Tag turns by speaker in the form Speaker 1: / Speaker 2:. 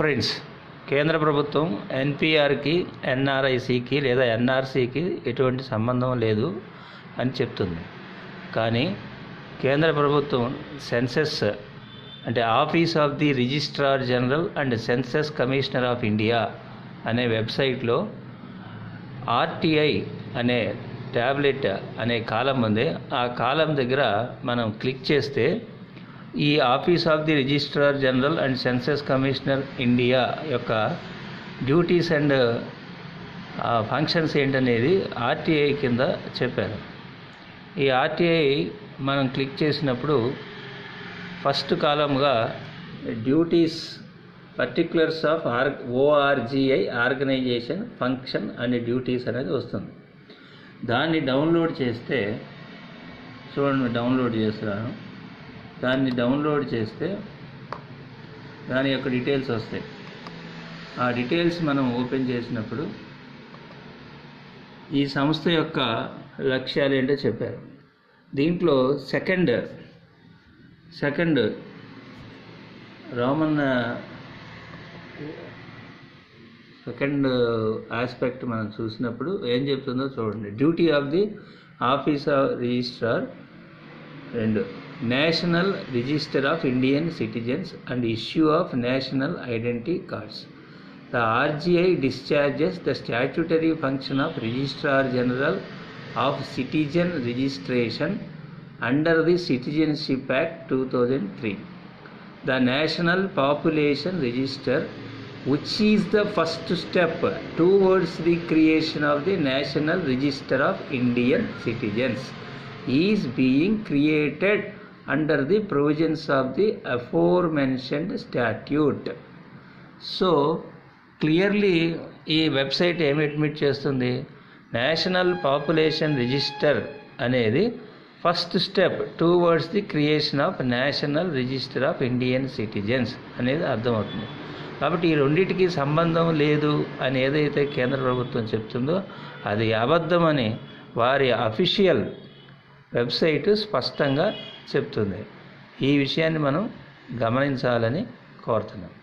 Speaker 1: Friends కేంద్ర ప్రభుత్వం ఎన్పిఆర్కి ఎన్ఆర్ఐసికి లేదా ఎన్ఆర్సికి ఎటువంటి సంబంధం లేదు అని చెప్తుంది కానీ కేంద్ర ప్రభుత్వం సెన్సెస్ అంటే office of the registrar general and census commissioner of India అనే వెబ్సైట్లో ఆర్టీఐ అనే ట్యాబ్లెట్ అనే కాలం ఉంది ఆ కాలం దగ్గర మనం క్లిక్ చేస్తే ఈ office of the registrar general and census commissioner India యొక్క డ్యూటీస్ అండ్ ఫంక్షన్స్ ఏంటనేది ఆర్టీఐ కింద చెప్పారు ఈ ఆర్టీఐ మనం క్లిక్ చేసినప్పుడు ఫస్ట్ కాలంగా duties particulars of R ORGI organisation function and duties అనేది వస్తుంది దాన్ని డౌన్లోడ్ చేస్తే చూడండి డౌన్లోడ్ చేస్తున్నాను దాన్ని డౌన్లోడ్ చేస్తే దాని యొక్క డీటెయిల్స్ వస్తాయి ఆ డీటెయిల్స్ మనం ఓపెన్ చేసినప్పుడు ఈ సంస్థ యొక్క లక్ష్యాలు ఏంటో చెప్పారు దీంట్లో second second Roman second aspect మనం చూసినప్పుడు ఏం చెప్తుందో చూడండి duty of the office of registrar and National Register of Indian Citizens and issue of national identity cards. The RGI discharges the statutory function of Registrar General of Citizen Registration under the Citizenship Act 2003. The National Population Register, which is the first step towards the creation of the National Register of Indian Citizens. Is being created under the provisions of the mentioned statute so clearly ఈ website ఏమి admit చేస్తుంది national population register అనేది first step towards the creation of national register of Indian citizens అనేది అర్థమవుతుంది కాబట్టి ఈ రెండింటికి సంబంధం లేదు అని ఏదైతే కేంద్ర ప్రభుత్వం చెప్తుందో అది అబద్ధమని వారి అఫీషియల్ వెబ్సైటు స్పష్టంగా చెప్తుంది ఈ విషయాన్ని మనం గమనించాలని కోరుతున్నాం